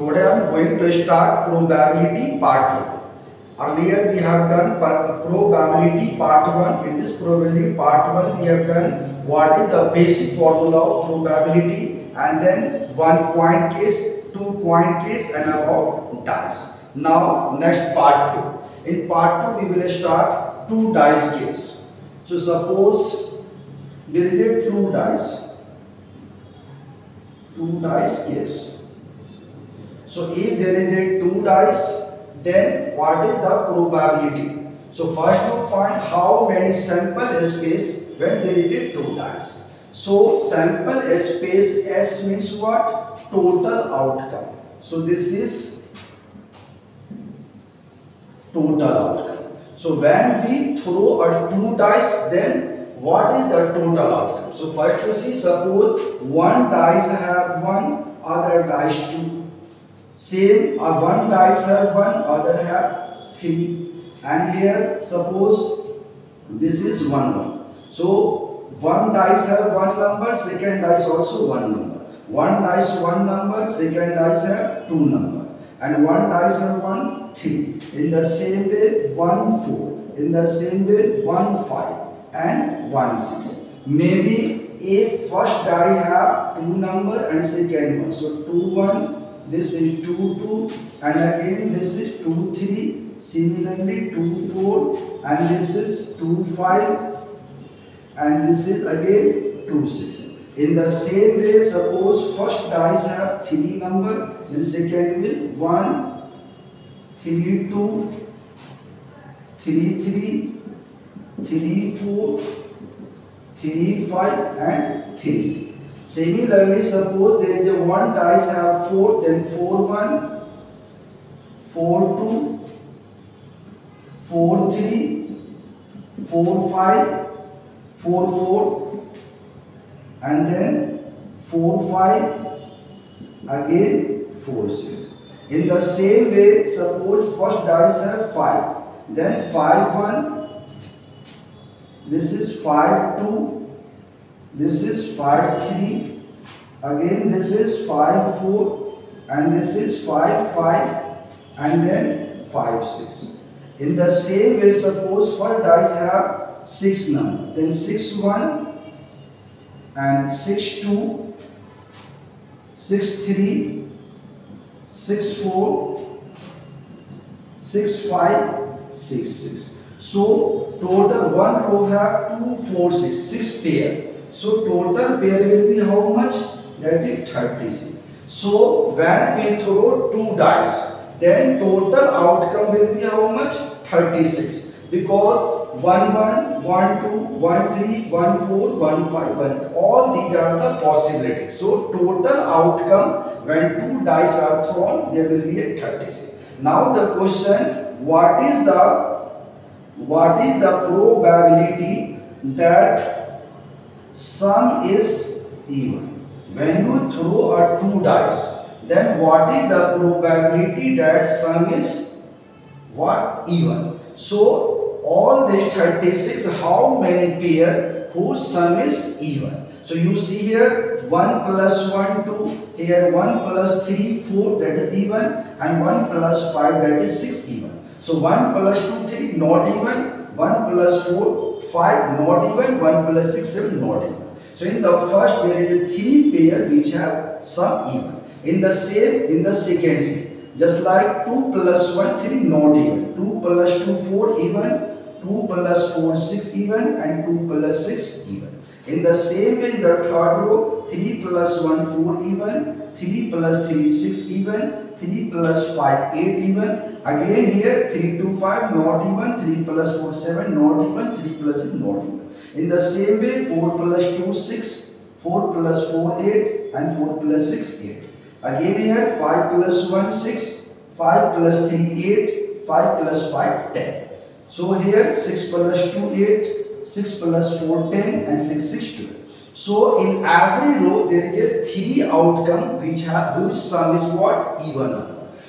Today I am going to start probability part 2. Earlier we have done probability part 1. In this probability part 1 we have done what is the basic formula of probability and then one point case, two point case and about dice. Now next part 2. In part 2 we will start two dice case. So suppose there is a two dice. Two dice case. So if there is a two dice, then what is the probability? So first you find how many sample space when there is a two dice. So sample space S means what? Total outcome. So this is total outcome. So when we throw a two dice, then what is the total outcome? So first you see, suppose one dice have one, other dice two same uh, one dice have one, other have three. And here suppose this is one one. So one dice have one number, second dice also one number. One dice one number, second dice have two number. And one dice have one three. In the same way one four. In the same way one five and one six. Maybe a first die have two number and second one. So two one this is 2 2 and again this is 2 3 similarly 2 4 and this is 2 5 and this is again 2 6 in the same way suppose first dice have 3 number then second will 1 3 2 3 3 3 4 3 5 and 3 6 Similarly, suppose there is a one dice have 4, then 4 1, 4 2, 4 3, 4 5, 4 4, and then 4 5, again 4 6. In the same way, suppose first dice have 5, then 5 1, this is 5 2, this is 5 3 again this is 5 4 and this is 5 5 and then 5 6 in the same way suppose for dice have 6 number. Then 6 1 and 6 2 6 3 6 4 6 5 6 6 so total one row have 2 4 6 6 pair so total pair will be how much? That is 36. So when we throw two dice, then total outcome will be how much? 36. Because 1, 1, 1, 2, 1, 3, 1, 4, 1, 5, 1. All these are the possibilities. So total outcome when two dice are thrown, there will be a 36. Now the question, what is the what is the probability that sum is even. When you throw a two dice, then what is the probability that sum is what? Even. So, all these 36, how many pair whose sum is even? So, you see here 1 plus 1, 2, here 1 plus 3, 4, that is even, and 1 plus 5, that is 6 even. So, 1 plus 2, 3, not even, 1 plus 4, 5 not even, 1 plus 6, 7 not even. So in the first there is a three pair which have sum even. In the same, in the second same, just like 2 plus 1, 3 not even, 2 plus 2, 4 even, 2 plus 4, 6 even and 2 plus 6 even. In the same way, the third row, 3 plus 1, 4 even, 3 plus 3, 6 even, 3 plus 5, 8 even. Again here, 3 to 5, not even, 3 plus 4, 7, not even, 3 plus 6, not even. In the same way, 4 plus 2, 6, 4 plus 4, 8, and 4 plus 6, 8. Again here, 5 plus 1, 6, 5 plus 3, 8, 5 plus 5, 10. So here, 6 plus 2, 8, 6 plus 4 10 and 6 6 12. So in every row there is a three outcome which have whose sum is what even.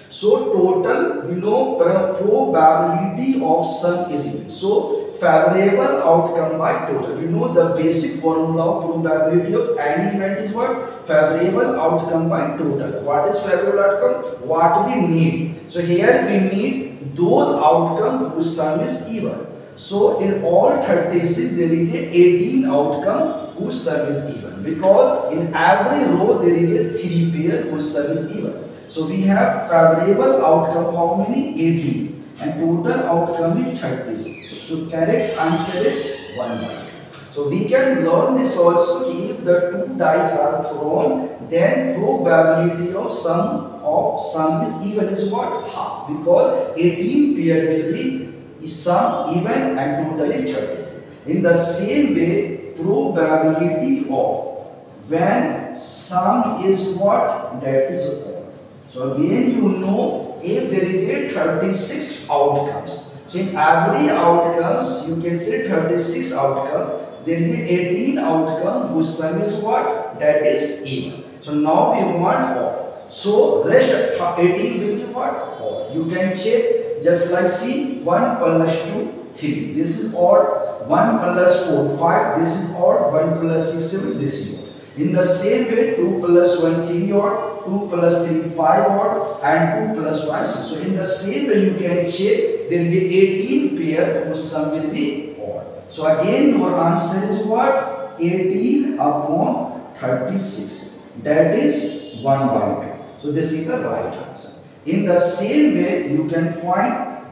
So total you know probability of sum is even. So favorable outcome by total. We know the basic formula of probability of any event is what? Favorable outcome by total. What is favorable outcome? What we need. So here we need those outcome whose sum is even. So in all 36 there is a 18 outcome whose sum is even because in every row there is a 3 pair whose sum is even. So we have favorable outcome how many? 18 and total outcome is 36. So correct answer is 1 by So we can learn this also if the two dice are thrown then probability of sum of sum is even is what? Half because 18 pair will be sum even and totally 36. In the same way probability of when sum is what? That is odd. So again you know if there is a 36 outcomes. So in every outcomes you can say 36 outcome. There is 18 outcome whose sum is what? That is even. So now we want odd. So rest 18 will be what? Odd. You can check just like see 1 plus 2 3. This is odd. 1 plus 4 5. This is odd. 1 plus 6 7. This is odd. In the same way 2 plus 1 3 odd. 2 plus 3 5 odd and 2 plus 5 6. So in the same way you can check there will be 18 pair whose sum will be odd. So again your answer is what? 18 upon 36. That is 1 by 2. So this is the right answer. In the same way you can find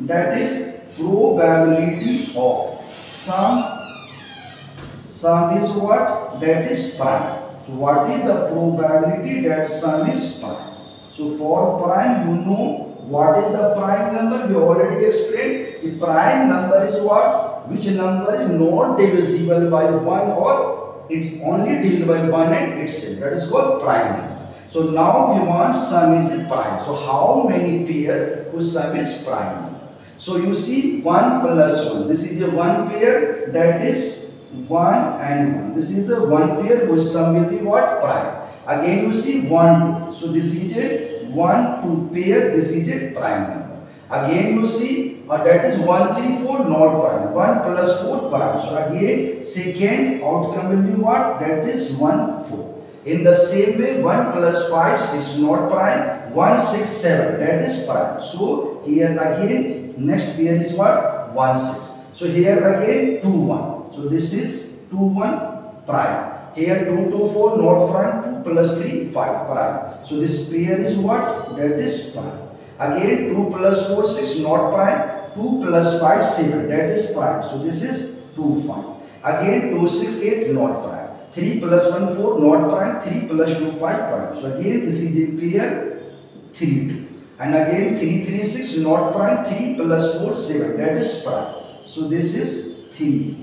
that is probability of sum sum is what? That is prime. So what is the probability that sum is prime? So for prime, you know what is the prime number? We already explained. The prime number is what? Which number is not divisible by 1 or it's only divisible by 1 and itself. That is called prime number. So now we want sum is a prime. So how many pair whose sum is prime So you see 1 plus 1. This is the 1 pair that is 1 and 1. This is the 1 pair whose sum will be what? Prime. Again you see 1, 2. So this is a 1, 2 pair. This is a prime number. Again you see uh, that is 1, 3, 4 not prime. 1 plus 4 prime. So again second outcome will be what? That is 1, 4. In the same way 1 plus 5, 6 not prime. 1, 6, 7 that is prime. So here again next pair is what? 1, 6. So here again 2, 1. So this is 2 1 prime. Here 2 2 4 not prime 2 plus 3 5 prime. So this pair is what? That is prime. Again 2 plus 4 6 not prime 2 plus 5 7 that is prime. So this is 2 5. Again 2 6 8 not prime. 3 plus 1 4 not prime 3 plus 2 5 prime. So again this is the pair 3 2. And again 3 3 6 not prime 3 plus 4 7 that is prime. So this is 3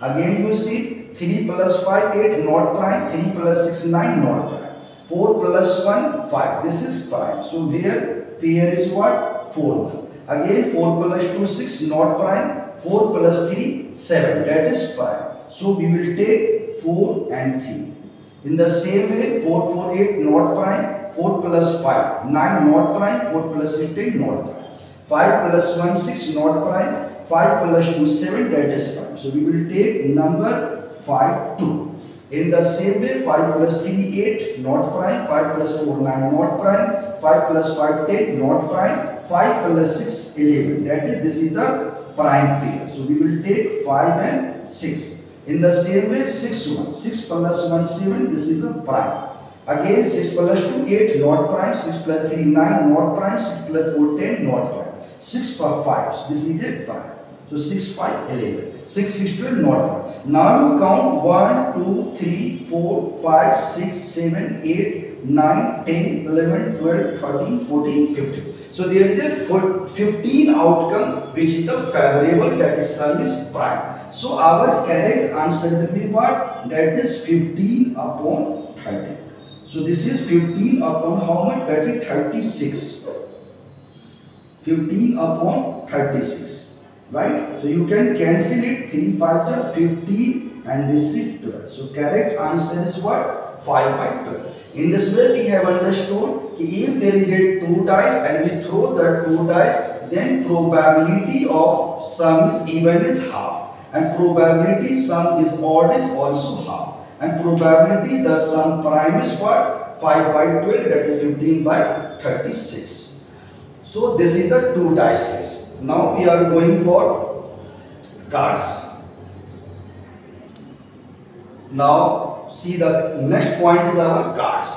4. Again you see 3 plus 5 8 not prime 3 plus 6 9 not prime 4 plus 1 5 this is prime so here pair is what 4 again 4 plus 2 6 not prime 4 plus 3 7 that is prime so we will take 4 and 3 in the same way 4 4 8 not prime 4 plus 5 9 not prime 4 plus 8 10 not prime 5 plus 1 6 not prime 5 plus 2 7 that is prime. So we will take number 5 2. In the same way 5 plus 3 8 not prime, 5 plus 4 9 not prime, 5 plus 5 10 not prime, 5 plus 6 11 that is this is the prime pair. So we will take 5 and 6. In the same way 6 1, 6 plus 1 7 this is a prime. Again 6 plus 2 8 not prime, 6 plus 3 9 not prime, 6 plus 4 10 not prime. 6 5. So this is a prime. So 6, 5, 11. 6, 6, 12, not 1. Now you count 1, 2, 3, 4, 5, 6, 7, 8, 9, 10, 11, 12, 13, 14, 15. So there is a 15 outcome which is the favorable that is is prime. So our correct answer will be what? That is 15 upon 30. So this is 15 upon how much? That is 36. 15 upon 36 right so you can cancel it 3 5 15 and this is 12 so correct answer is what 5 by 12. In this way we have understood if there is a 2 dice and we throw the 2 dice then probability of sum is even is half and probability sum is odd is also half and probability the sum prime is what 5 by 12 that is 15 by 36. So this is the 2 dice case. Now we are going for cards. Now see the next point is our cards.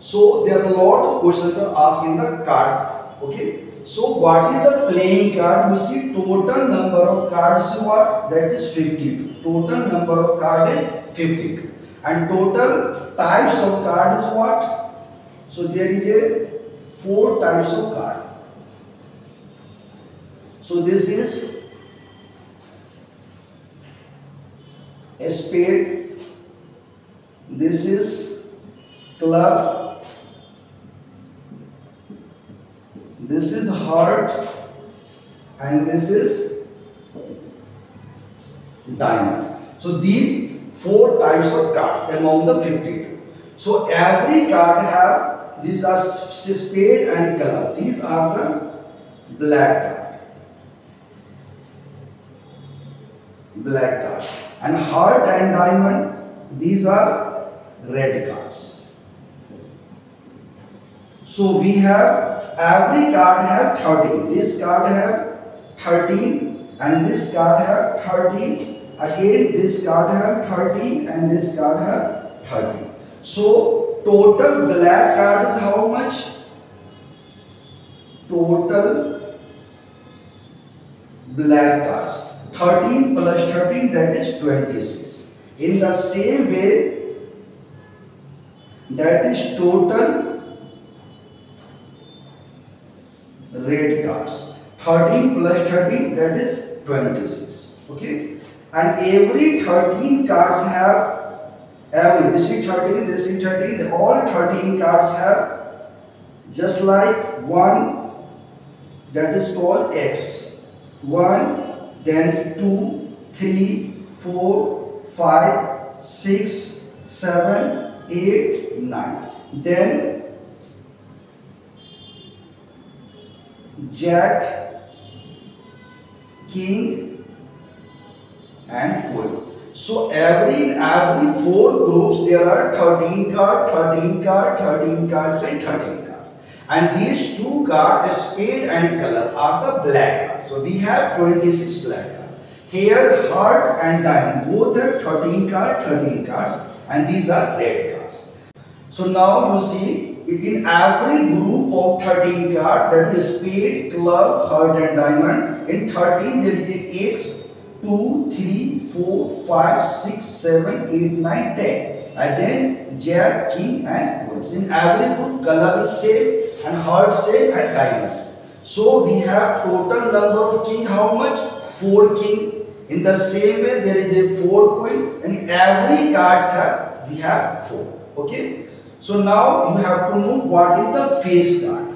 So there are a lot of questions are asked in the card. Okay. So what is the playing card? You see total number of cards what? That is 52. Total number of card is 52. And total types of card is what? So there is a four types of card. So this is a spade this is club this is heart and this is diamond. So these four types of cards among the 52 so every card have these are spade and club these are the black card. Black card. And heart and diamond these are red cards. So we have every card have 13. This card have 13 and this card have 13. Again this card have 13 and this card have 13. So total black card is how much? Total black cards. 13 plus 13 that is 26. In the same way that is total red cards 13 plus 13 that is 26 okay? And every 13 cards have every this is 13 this is 13 all 13 cards have just like one that is called x. 1 then 2 3 4 5 6 7 8, 9. Then Jack, King and Queen. So every every four groups there are 13 cards, 13 cards, 13 cards and 13 cards. And these two cards, spade and color, are the black cards. So we have 26 black cards. Here heart and diamond both are 13 cards, 13 cards and these are red cards. So now you see in every group of 13 cards that is spade, club, heart and diamond in 13 there is a X 2, 3, 4, 5, 6, 7, 8, 9, 10 and then jack, king and queens. In every group color is same and heart same and diamonds. So we have total number of king how much? 4 king in the same way, there is a four queen, and every cards have we have four. Okay. So now you have to know what is the face card.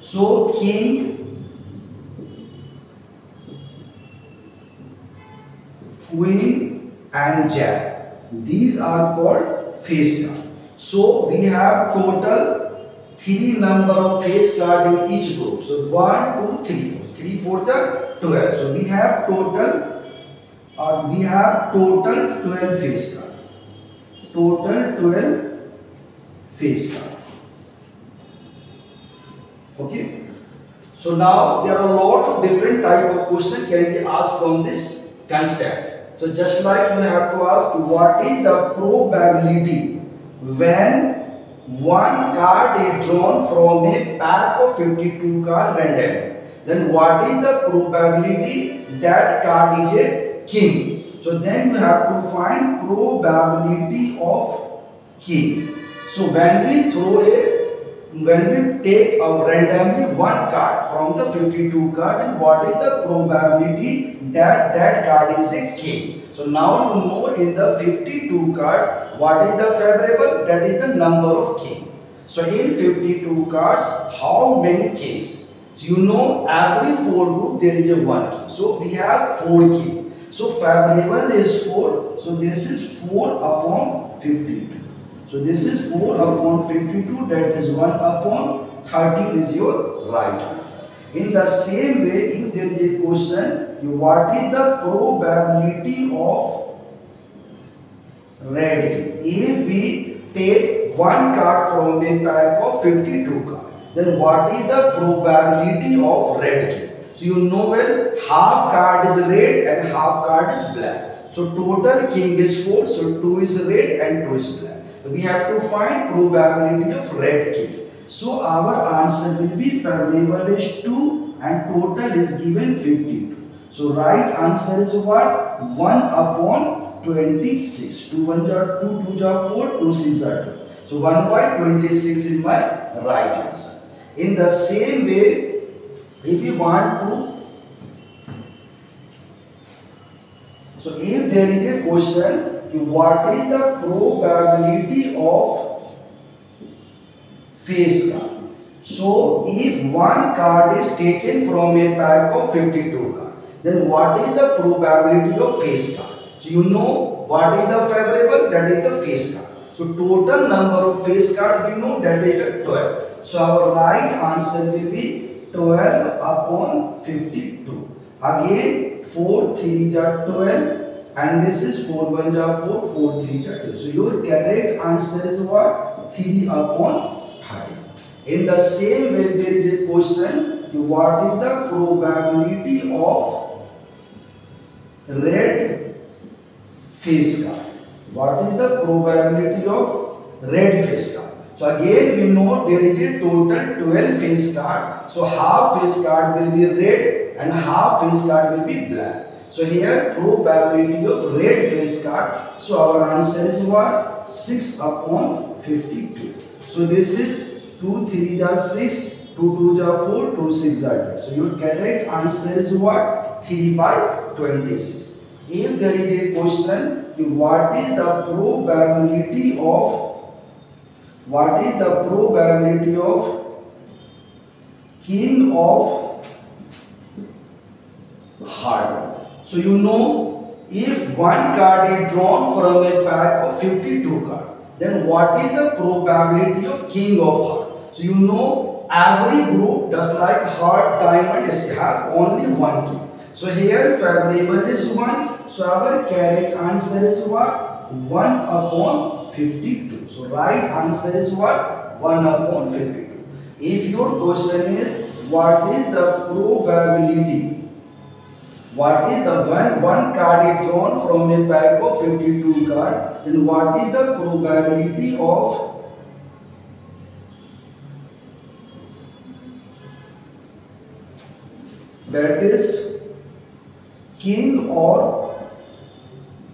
So king, queen, and jack. These are called face card. So we have total three number of face card in each group. So 1, 2, 3, 4. 3, 4 are 12. So we have total uh, we have total 12 face card. Total 12 face card. Okay. So now there are a lot of different type of questions can be asked from this concept. So just like you have to ask what is the probability when one card is drawn from a pack of 52 cards randomly. Then what is the probability that card is a king? So then you have to find probability of king. So when we throw a when we take a randomly one card from the 52 card and what is the probability that that card is a king. So now you know in the 52 cards what is the favorable that is the number of king. So in 52 cards how many kings? So you know every four group there is a one king. So we have four king. So favorable is 4. So this is 4 upon 52. So this is 4 upon 52 that is 1 upon 13 is your right answer. In the same way if there is a question what is the probability of red? If we take one card from a pack of 52 cards then what is the probability of red king? So you know well half card is red and half card is black. So total king is 4 so 2 is red and 2 is black. So we have to find probability of red king. So our answer will be favorable is 2 and total is given 52. So right answer is what? 1 upon 26. 2 1 are 2, 2 are 4, 2 6 are 2. So 1 by 26 is my right answer. In the same way, if you want to so if there is a question what is the probability of face card so if one card is taken from a pack of 52 cards then what is the probability of face card so you know what is the favorable? That is the face card so total number of face card we know that is 12 so our right answer will be 12 upon 52 again 4 3 are 12 and this is 4 1 are 4 4 3 are 2 so your correct answer is what 3 upon 30 in the same way there is a question what is the probability of red face card what is the probability of red face card so again we know there is a total 12 face card so half face card will be red and half face card will be black so here probability of red face card. So our answer is what? 6 upon 52. So this is 2 3 are 6, 2 2 are 4, 2 6 are 2. So your correct answer is what? 3 by 26. If there is a question, what is the probability of what is the probability of king of heart so you know if one card is drawn from a pack of 52 cards, then what is the probability of king of heart? So you know every group just like heart, diamond have only one king. So here favorable is 1. So our correct answer is what? 1 upon 52. So right answer is what? 1 upon 52. If your question is what is the probability what is the when one card is drawn from a pack of 52 card? then what is the probability of that is king or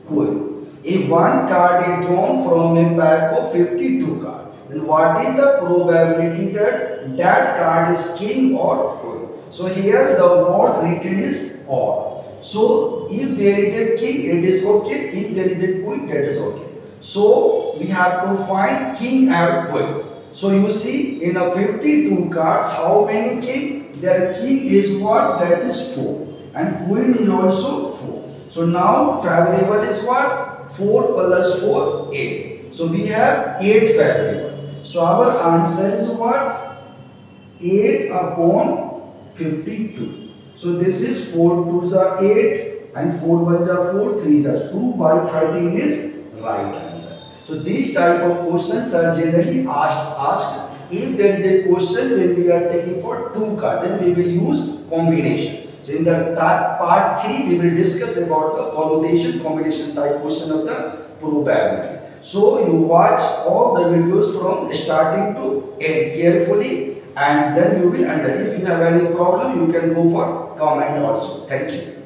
queen. If one card is drawn from a pack of 52 cards, then what is the probability that that card is king or queen? So here the word written is or. So if there is a king, it is okay. If there is a queen, that is okay. So we have to find king and queen. So you see in a 52 cards, how many king? Their king is what? That is 4. And queen is also 4. So now favorable is what? 4 plus 4, 8. So we have 8 favorable. So our answer is what? 8 upon 52. So this is 4 2s are 8 and 4 1s are 4, 3s are 2 by 13 is right answer. So these type of questions are generally asked, asked if there is a question when we are taking for two cards then we will use combination. In the part 3 we will discuss about the permutation combination type question of the probability. So you watch all the videos from starting to end carefully and then you will under if you have any problem you can go for comment also. Thank you